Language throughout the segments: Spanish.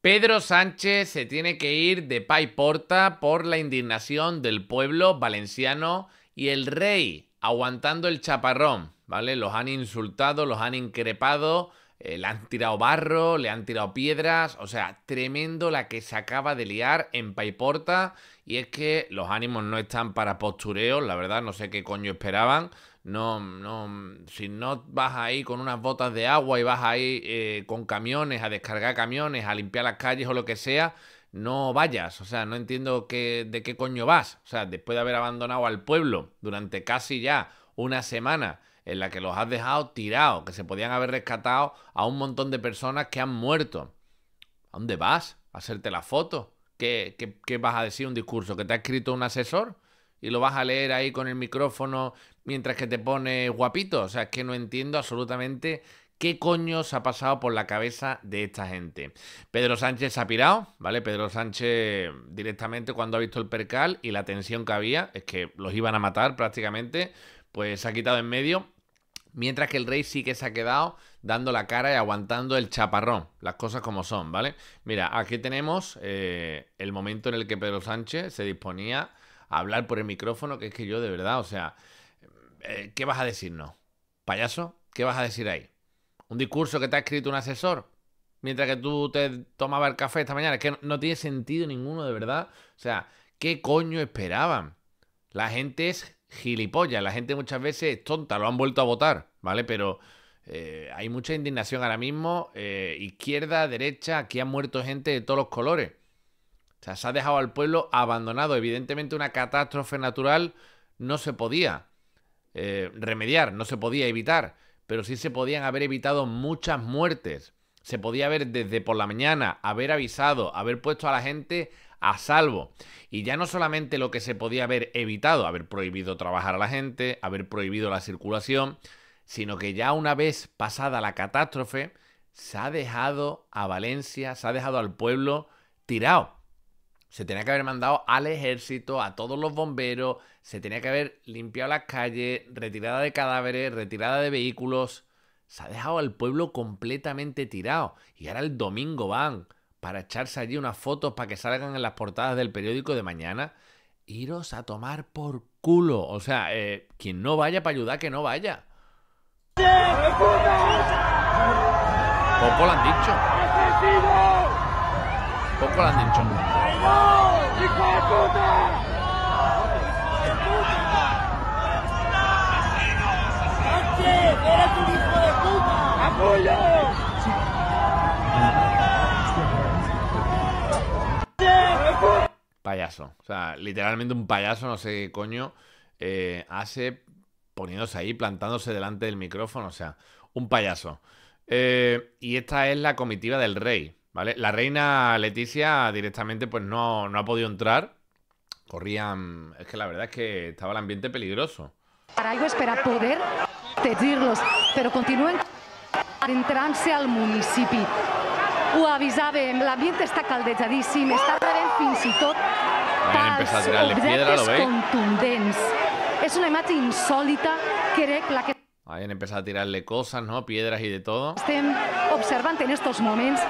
Pedro Sánchez se tiene que ir de Porta por la indignación del pueblo valenciano y el rey aguantando el chaparrón, ¿vale? Los han insultado, los han increpado, eh, le han tirado barro, le han tirado piedras, o sea, tremendo la que se acaba de liar en Paiporta y es que los ánimos no están para postureos, la verdad, no sé qué coño esperaban. No, no, si no vas ahí con unas botas de agua y vas ahí eh, con camiones a descargar camiones, a limpiar las calles o lo que sea, no vayas. O sea, no entiendo qué, de qué coño vas. O sea, después de haber abandonado al pueblo durante casi ya una semana en la que los has dejado tirados, que se podían haber rescatado a un montón de personas que han muerto. ¿A dónde vas? ¿A hacerte la foto? ¿Qué, qué, qué vas a decir? ¿Un discurso que te ha escrito un asesor? Y lo vas a leer ahí con el micrófono mientras que te pone guapito. O sea, es que no entiendo absolutamente qué coño se ha pasado por la cabeza de esta gente. Pedro Sánchez se ha pirado, ¿vale? Pedro Sánchez directamente cuando ha visto el percal y la tensión que había, es que los iban a matar prácticamente, pues se ha quitado en medio. Mientras que el rey sí que se ha quedado dando la cara y aguantando el chaparrón, las cosas como son, ¿vale? Mira, aquí tenemos eh, el momento en el que Pedro Sánchez se disponía hablar por el micrófono, que es que yo de verdad, o sea, eh, ¿qué vas a decirnos? ¿Payaso? ¿Qué vas a decir ahí? ¿Un discurso que te ha escrito un asesor? Mientras que tú te tomabas el café esta mañana. Es que no, tiene sentido ninguno, de verdad. O sea, ¿qué coño esperaban? La gente es gilipollas, la gente muchas veces es tonta, lo han vuelto a votar, ¿vale? Pero eh, hay mucha indignación ahora mismo, eh, izquierda, derecha, aquí han muerto gente de todos los colores. O sea, se ha dejado al pueblo abandonado. Evidentemente una catástrofe natural no se podía eh, remediar, no se podía evitar, pero sí se podían haber evitado muchas muertes. Se podía haber desde por la mañana, haber avisado, haber puesto a la gente a salvo. Y ya no solamente lo que se podía haber evitado, haber prohibido trabajar a la gente, haber prohibido la circulación, sino que ya una vez pasada la catástrofe, se ha dejado a Valencia, se ha dejado al pueblo tirado. Se tenía que haber mandado al ejército, a todos los bomberos, se tenía que haber limpiado las calles, retirada de cadáveres, retirada de vehículos. Se ha dejado al pueblo completamente tirado. Y ahora el domingo van para echarse allí unas fotos para que salgan en las portadas del periódico de mañana. Iros a tomar por culo. O sea, eh, quien no vaya para ayudar, que no vaya. Poco lo han dicho. Poco lo han dicho. Payaso. O sea, literalmente un payaso, no sé qué coño, eh, hace poniéndose ahí, plantándose delante del micrófono. O sea, un payaso. Eh, y esta es la comitiva del rey. ¿Vale? La reina Leticia directamente pues no, no ha podido entrar. Corrían... Es que la verdad es que estaba el ambiente peligroso. Para algo espera poder decirlos, pero continúen adentrant-se al municipi. Ho avisàvem, l'ambient està caldejadíssim, està rebent fins i tot pals, objectes contundents. És una imatge insòlita, crec, la que... Ahí han empezado a tirarle cosas, ¿no? Piedras y de todo. Estem observant en estos moments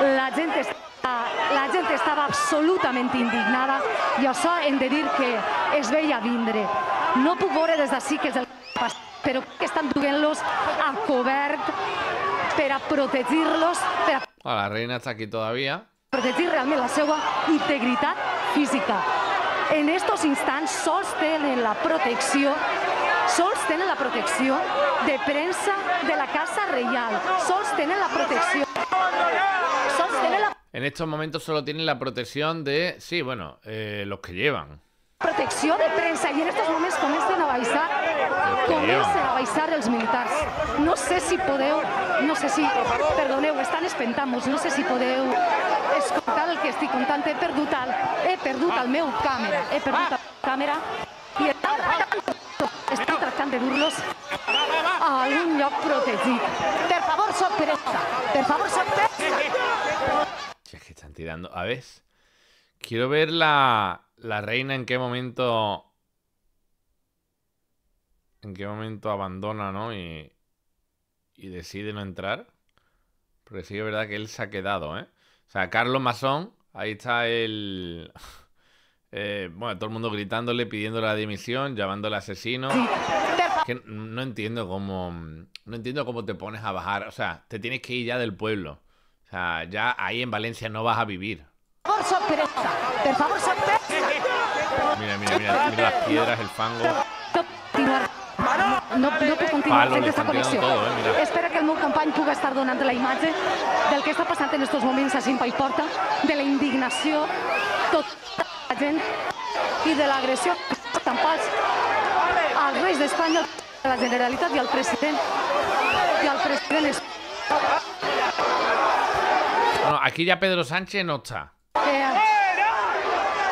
la gent, està, la gent estava absolutament indignada i això hem de dir que es veia vindre. No puc veure des d'ací que és el però que estan duent-los a cobert per a protegir-los, per a... Ah, la reina està aquí todavía. Protegir realment la seva integritat física. En estos instants sols tenen la protecció sols tenen la protecció de premsa de la Casa Reial. Sols tenen la protecció en estos momentos solo tienen la protección de, sí, bueno, eh, los que llevan. Protecció de premsa i en aquests moments comencen a baixar comencen a baixar els militars. No sé si podeu, no sé si, perdoneu, estan espentant-nos, no sé si podeu escoltar el que estic contant. He perdut el, he perdut el meu càmera, he perdut la càmera i estan tractant, estan tractant de dur-los a un lloc protegit. Per favor, soc pressa, per favor, soc pressa. es que están tirando. A ver. Quiero ver la, la reina en qué momento. En qué momento abandona, ¿no? Y, y decide no entrar. Porque sí es verdad que él se ha quedado, ¿eh? O sea, Carlos Masón, ahí está el... eh, bueno, todo el mundo gritándole, pidiendo la dimisión, llamándole asesino. Que no entiendo cómo... No entiendo cómo te pones a bajar. O sea, te tienes que ir ya del pueblo. O sea, ya ahí en Valencia no vas a vivir. Per favor, sorpresa. Per favor, sorpresa. Mira, mira, mira, mira las piedras, el fango. No. No, puc continuar Palo, fent aquesta connexió. todo, eh, mira. Espera que el meu company pugui estar donant la imatge del que està passant en estos moments a Simpa i Porta, de la indignació tota la gent i de l'agressió estampats als reis d'Espanya, a la Generalitat i al president i al president Bueno, aquí ya Pedro Sánchez no está.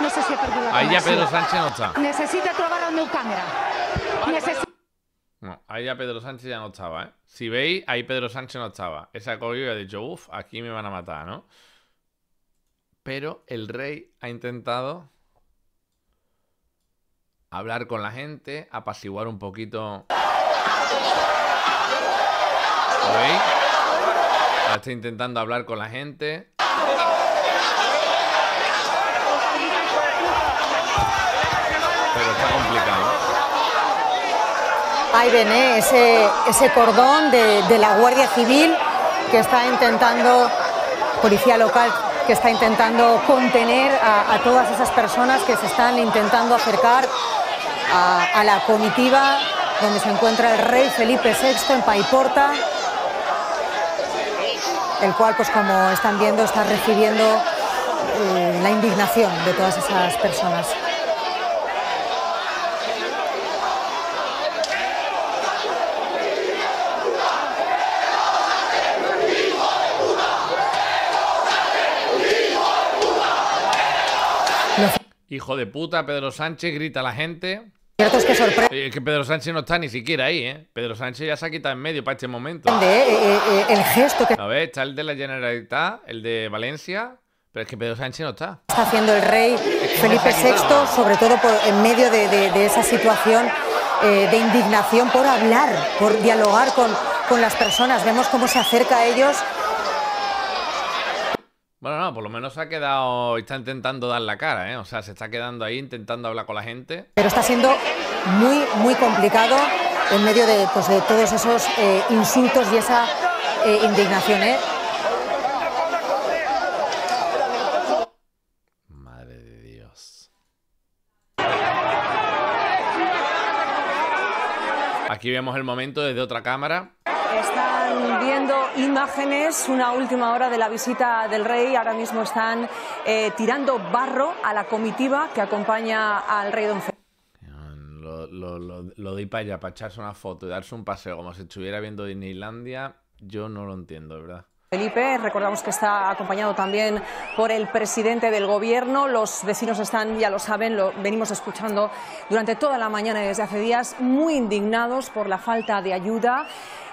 no sé si he perdut la Ahí ya. Pedro Sánchez no está. Necessita trobar meu càmera. Necessita No, ahí ya Pedro Sánchez ya no estaba, ¿eh? Si veis, ahí Pedro Sánchez no estaba. Ese cogido y ha dicho, uff, aquí me van a matar, ¿no? Pero el rey ha intentado hablar con la gente, apaciguar un poquito. ¿Lo veis? Está intentando hablar con la gente. Pero está complicado. Ahí ven ese, ese cordón de, la Guardia Civil que está intentando, policía local, que está intentando contener a, a todas esas personas que se están intentando acercar a, a la comitiva donde se encuentra el rey Felipe VI en Paiporta, el cual, pues como están viendo, está recibiendo eh, la indignación de todas esas personas. Hijo de puta, Pedro Sánchez grita a la gente. Cierto es que sorprende. Es que Pedro Sánchez no está ni siquiera ahí, ¿eh? Pedro Sánchez ya se ha quitado en medio para este momento. eh, eh, eh, el gesto que A ver, está el de la Generalitat, el de Valencia, pero es que Pedro Sánchez no está. está haciendo el rey Felipe VI, sobre todo por, en medio de, de- de esa situación eh, de indignación por hablar, por dialogar con, con las personas. Vemos cómo se acerca a ellos. Bueno, no, por lo menos se ha quedado, está intentando dar la cara, ¿eh? O sea, se está quedando ahí intentando hablar con la gente. Pero está siendo muy, muy complicado en medio de, pues, de todos esos eh, insultos y esa eh, indignación. ¿eh? Madre de Dios. Aquí vemos el momento desde otra cámara. Están viendo imágenes, una última hora de la visita del rey. Ahora mismo están eh, tirando barro a la comitiva que acompaña al rey don Felipe. Lo, lo, lo, lo de ir para allá, para echarse una foto y darse un paseo como si estuviera viendo Disneylandia, yo no lo entiendo, ¿verdad? Felipe, recordamos que está acompañado también por el presidente del gobierno. Los vecinos están, ya lo saben, lo venimos escuchando durante toda la mañana y desde hace días, muy indignados por la falta de ayuda.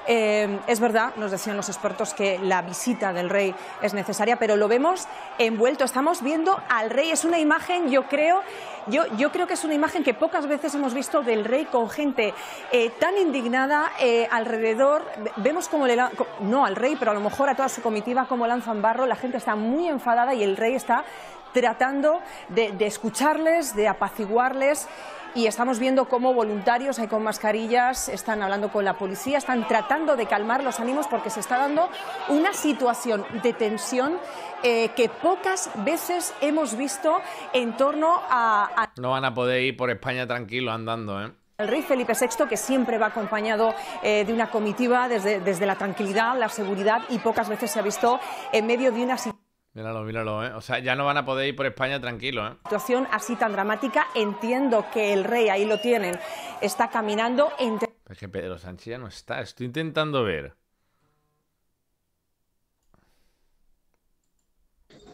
Eh, es verdad, nos decían los expertos, que la visita del rey es necesaria, pero lo vemos envuelto. Estamos viendo al rey. Es una imagen, yo creo, yo, yo creo que es una imagen que pocas veces hemos visto del rey con gente eh, tan indignada eh, alrededor. Ve- Vemos como le, no al rey, pero a lo mejor a toda su comitiva, como lanzan barro. La gente está muy enfadada y el rey está tratando de, de escucharles, de apaciguarles. Y estamos viendo cómo voluntarios ahí con mascarillas están hablando con la policía, están tratando de calmar los ánimos porque se está dando una situación de tensión eh, que pocas veces hemos visto en torno a- a No van a poder ir por España tranquilo andando, ¿eh? el rey Felipe VI, que siempre va acompañado eh, de una comitiva desde, desde la tranquilidad, la seguridad y pocas veces se ha visto en medio de una Míralo, míralo, ¿eh? O sea, ya no van a poder ir por España tranquilo, ¿eh? situación así tan dramática. Entiendo que el rey, ahí lo tienen, está caminando entre Es que Pedro Sánchez ya no está. Estoy intentando ver.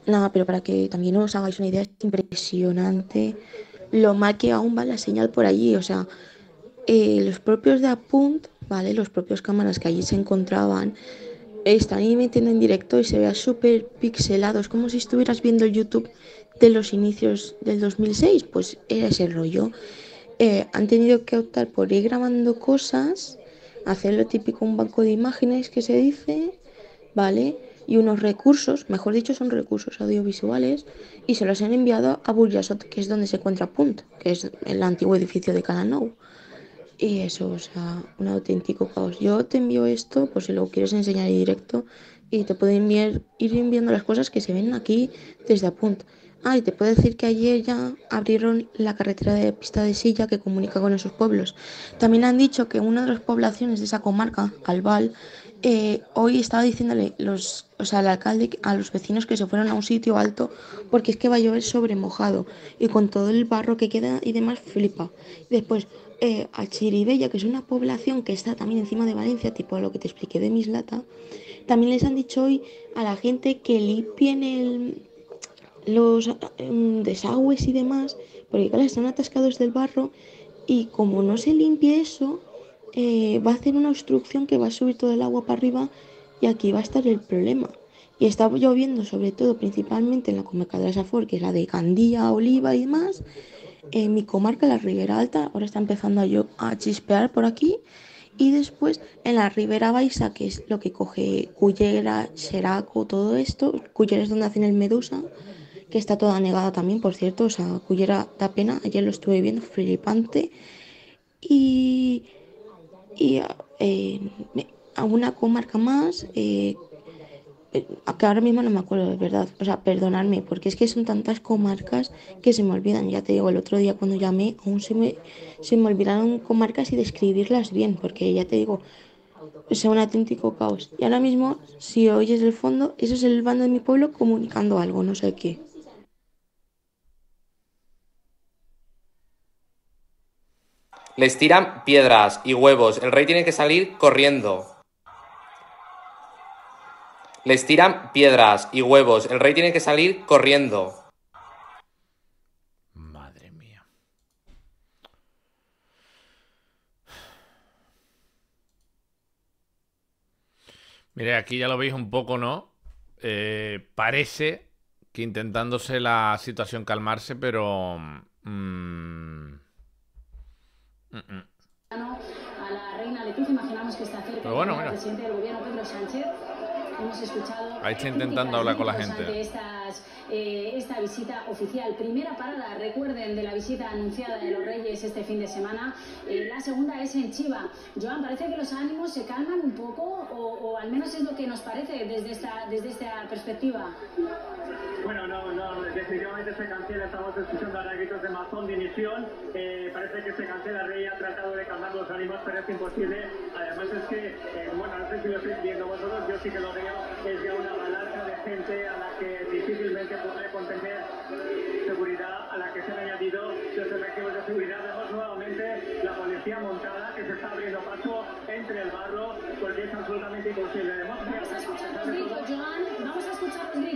Nada, pero para que también os hagáis una idea, es impresionante lo mal que aún va la señal por allí. O sea, eh, los propios de Apunt, ¿vale? Los propios cámaras que allí se encontraban, están ahí metiendo en directo y se vea súper pixelado. Es como si estuvieras viendo el YouTube de los inicios del 2006. Pues era ese rollo. Eh, han tenido que optar por ir grabando cosas, hacer lo típico, un banco de imágenes que se dice, ¿vale? y unos recursos, mejor dicho, son recursos audiovisuales, y se los han enviado a Burjasot, que es donde se encuentra Punt, que es el antiguo edificio de Calanou. Y eso, o sea, un auténtico caos. Yo te envío esto por si lo quieres enseñar en directo y te puedo enviar, ir enviando las cosas que se ven aquí desde Apunt. Ah, y te puedo decir que ayer ya abrieron la carretera de pista de silla que comunica con esos pueblos. También han dicho que una de las poblaciones de esa comarca, Albal, eh, hoy estaba diciéndole los, o sea, el alcalde a los vecinos que se fueran a un sitio alto porque es que va a llover sobre mojado y con todo el barro que queda y demás flipa. Después, eh, a Chiribella, que es una población que está también encima de Valencia, tipo lo que te expliqué de Mislata, también les han dicho hoy a la gente que limpien los em, desagües y demás, porque claro, están atascados del barro y como no se limpie eso, eh, va a hacer una obstrucción que va a subir todo el agua para arriba y aquí va a estar el problema. Y está lloviendo sobre todo, principalmente en la comarca de la Safor, que es la de Candía, Oliva y demás. En mi comarca, la Ribera Alta, ahora está empezando a, a chispear por aquí. Y después en la Ribera Baixa, que es lo que coge Cullera, Xeraco, todo esto. Cullera es donde hacen el Medusa que está toda negada también, por cierto, o sea, Cullera da pena, ayer lo estuve viendo, flipante. Y, y eh, a una comarca más, eh, que ahora mismo no me acuerdo de verdad, o sea, perdonadme, porque es que son tantas comarcas que se me olvidan, ya te digo, el otro día cuando llamé, aún se me, se me olvidaron comarcas y describirlas bien, porque ya te digo, es un auténtico caos. Y ahora mismo, si oyes el fondo, eso es el bando de mi pueblo comunicando algo, no sé qué. Les tiran piedras y huevos. El rey tiene que salir corriendo. Les tiran piedras y huevos. El rey tiene que salir corriendo. Madre mía. Mire, aquí ya lo veis un poco, ¿no? Eh, parece que intentándose la situación calmarse, pero... Mmm, a la reina Leticia, imaginamos que está cerca bueno, del presidente del gobierno Pedro Sánchez. Hemos escuchado Ahí está intentando hablar con la gente. Estas, eh, esta visita oficial. Primera parada, recuerden, de la visita anunciada de los Reyes este fin de semana. Eh, la segunda es en Chiva. Joan, parece que los ánimos se calman un poco, o, o al menos es lo que nos parece desde esta, desde esta perspectiva. Bueno, no, no, definitivamente se cancela, estamos escuchando a gritos de mazón de inición, eh, parece que se cancela, Rey ha tratado de calmar los ánimos, pero es imposible, además es que, eh, bueno, no sé si lo estáis viendo vosotros, yo sí que lo veo, es ya una avalancha de gente a la que difícilmente podré contener seguridad, a la que se han añadido los efectivos de seguridad, vemos nuevamente la policía montada que se está abriendo paso entre el barro, porque es absolutamente imposible. Vamos a escuchar gritos, Joan, vamos a escuchar subimos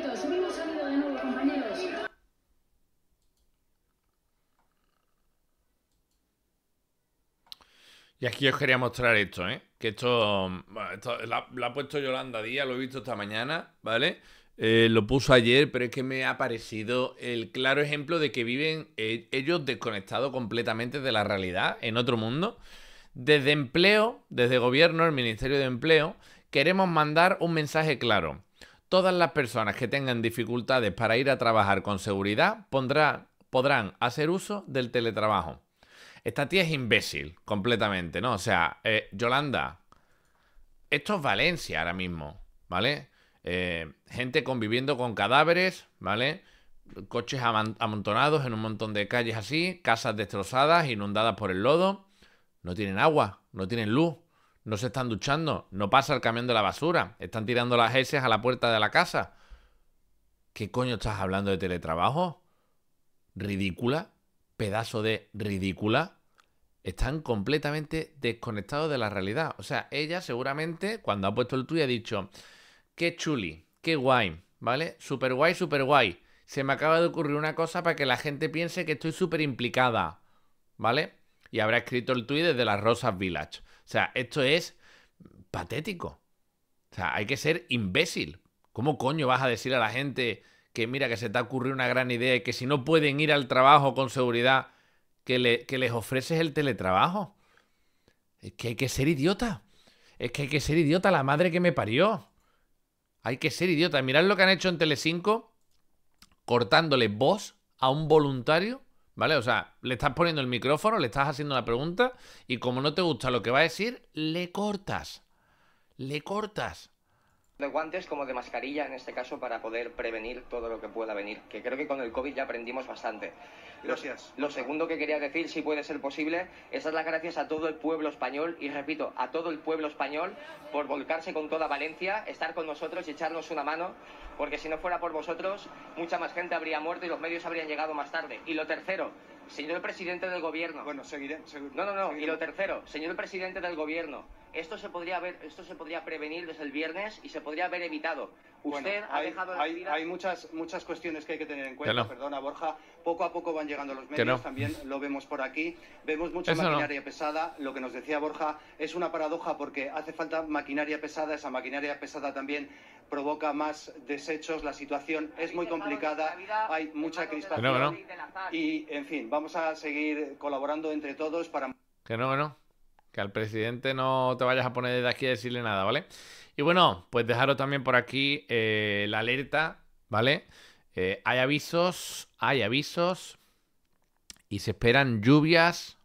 Y aquí os quería mostrar esto, ¿eh? Que esto, esto lo ha puesto Yolanda Díaz, lo he visto esta mañana, ¿vale? Eh, lo puso ayer, pero es que me ha parecido el claro ejemplo de que viven eh, ellos desconectados completamente de la realidad, en otro mundo. Desde empleo, desde gobierno, el Ministerio de Empleo, queremos mandar un mensaje claro. Todas las personas que tengan dificultades para ir a trabajar con seguridad podrán hacer uso del teletrabajo. Esta tía es imbécil, completamente, ¿no? O sea, eh, Yolanda, esto es Valencia ahora mismo, ¿vale? Eh, gente conviviendo con cadáveres, ¿vale? Coches amontonados en un montón de calles así, casas destrozadas, inundadas por el lodo. No tienen agua, no tienen luz, no se están duchando, no pasa el camión de la basura, están tirando las heces a la puerta de la casa. ¿Qué coño estás hablando de teletrabajo? ¿Ridícula? ¿Pedazo de ridícula? Están completamente desconectados de la realidad. O sea, ella seguramente, cuando ha puesto el tuyo, ha dicho, qué chuli, qué guay, ¿vale? Súper guay, súper guay. Se me acaba de ocurrir una cosa para que la gente piense que estoy súper implicada, ¿vale? Y habrá escrito el tuit desde las Rosas Village. O sea, esto es patético. O sea, hay que ser imbécil. ¿Cómo coño vas a decir a la gente que mira que se te ha ocurrido una gran idea y que si no pueden ir al trabajo con seguridad, que, le, que les ofreces el teletrabajo? Es que hay que ser idiota. Es que hay que ser idiota la madre que me parió. Hay que ser idiota. Mirad lo que han hecho en Telecinco cortándole voz a un voluntario, ¿vale? O sea, le estás poniendo el micrófono, le estás haciendo una pregunta y como no te gusta lo que va a decir, le cortas. Le cortas de guantes como de mascarilla en este caso para poder prevenir todo lo que pueda venir, que creo que con el COVID ya aprendimos bastante. Gracias. Lo, segundo que quería decir, si puede ser posible, es dar las gracias a todo el pueblo español y repito, a todo el pueblo español por volcarse con toda Valencia, estar con nosotros y echarnos una mano, porque si no fuera por vosotros, mucha más gente habría muerto y los medios habrían llegado más tarde. Y lo tercero, señor presidente del gobierno. Bueno, seguiré. no, no, no. Y lo tercero, señor presidente del gobierno esto se podría haber, esto se podría prevenir desde el viernes y se podría haber evitado. Usted ha hay, dejado hay, hay, muchas muchas cuestiones que hay que tener en cuenta. Perdona, Borja. Poco a poco van llegando los medios. También lo vemos por aquí. Vemos mucha maquinaria pesada. Lo que nos decía Borja es una paradoja porque hace falta maquinaria pesada. Esa maquinaria pesada también provoca más desechos. La situación es muy complicada. Hay mucha crispación. Y, en fin, vamos a seguir colaborando entre todos para. Que no, que no. Que al presidente no te vayas a poner desde aquí a decirle nada, ¿vale? Y bueno, pues dejaros también por aquí eh, la alerta, ¿vale? Eh, hay avisos, hay avisos y se esperan lluvias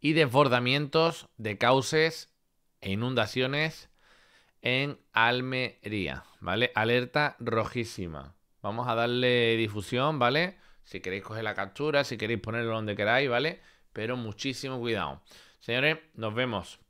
y desbordamientos de cauces e inundaciones en Almería, ¿vale? Alerta rojísima. Vamos a darle difusión, ¿vale? Si queréis coger la captura, si queréis ponerlo donde queráis, ¿vale? Pero muchísimo cuidado. Señores, nos vemos.